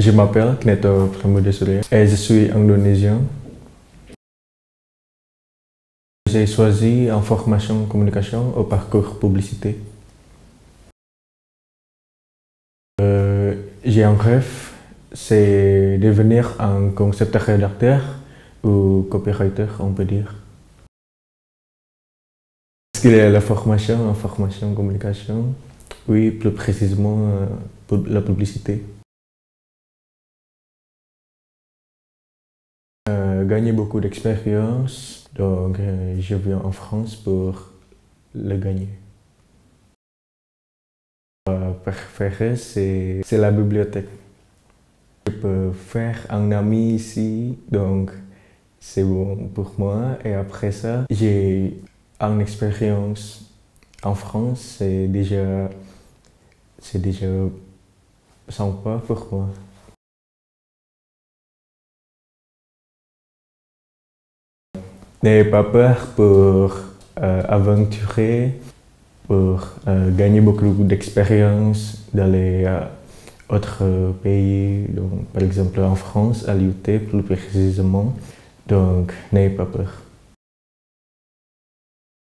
Je m'appelle Kneto Pramodesuri et je suis indonésien. J'ai choisi en formation communication au parcours publicité. Euh, j'ai un rêve, c'est devenir un concepteur rédacteur ou copywriter, on peut dire. Est-ce qu'il y a la formation en formation communication Oui, plus précisément euh, la publicité. Euh, gagner beaucoup d'expérience, donc euh, je viens en France pour le gagner. Euh, préféré, c'est la bibliothèque. Je peux faire un ami ici, donc c'est bon pour moi. Et après ça, j'ai une expérience en France, c'est déjà, c'est déjà sympa pour moi. N'ayez pas peur pour euh, aventurer, pour euh, gagner beaucoup d'expérience dans les euh, autres pays, donc, par exemple en France, à l'UT plus précisément. Donc, n'ayez pas peur.